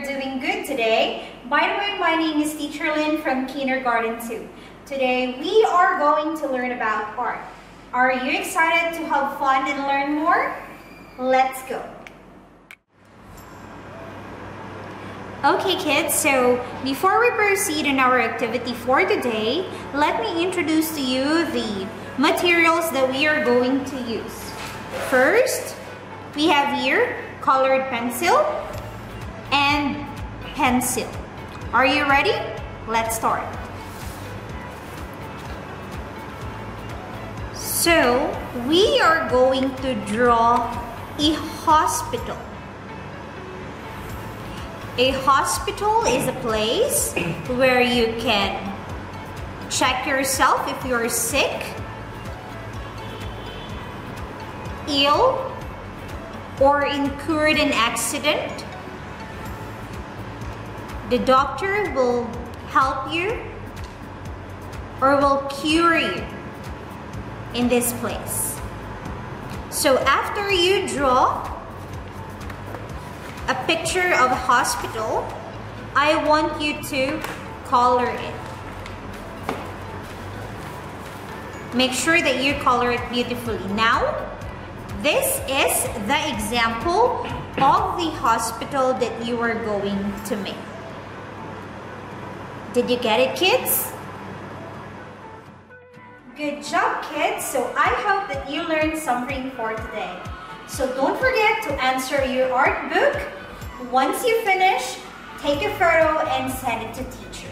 By the way, my name is Teacher Lynn from Kindergarten 2. Today, we are going to learn about art. Are you excited to have fun and learn more? Let's go. Okay kids, so before we proceed in our activity for today, let me introduce to you the materials that we are going to use. First, we have here colored pencil and pencil. Are you ready? Let's start. So, we are going to draw a hospital. A hospital is a place where you can check yourself if you're sick, ill, or incurred an accident. The doctor will help you or will cure you in this place. So after you draw a picture of a hospital, I want you to color it. Make sure that you color it beautifully. Now, this is the example of the hospital that you are going to make. Did you get it, kids? Good job, kids. So I hope that you learned something for today. So don't forget to answer your art book once you finish, take a photo and send it to teacher.